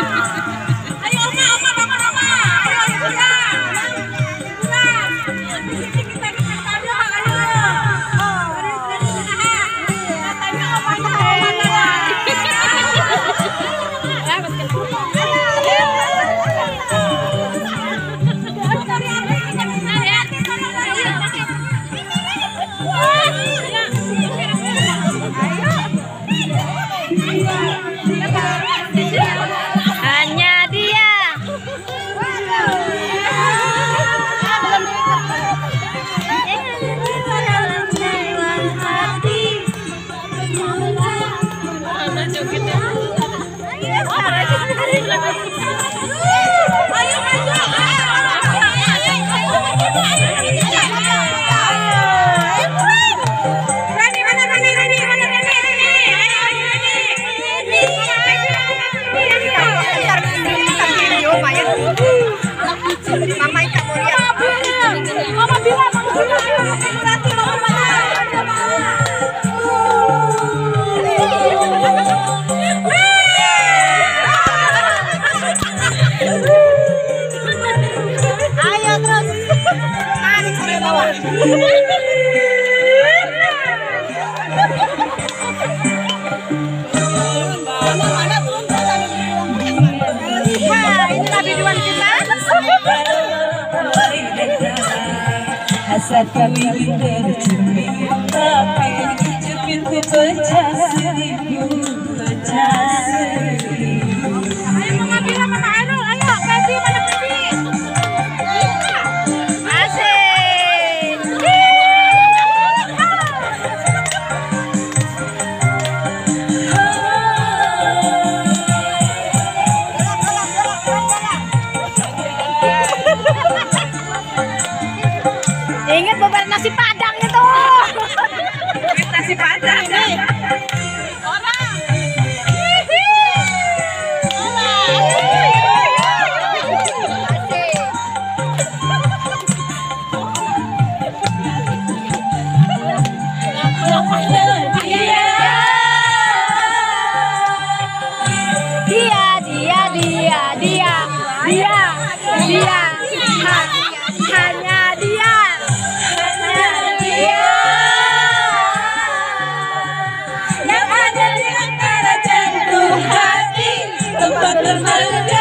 Ayo, Oma, Oma, Oma, Oma. Ayo, hiburan. Hiburan. चौकीदार Asatami gider cimbi, tak pengen cipin kebecasan. nasi padang itu. nasi padang. Ini. Orang. Dia, dia, dia, dia, dia. Let Yeah.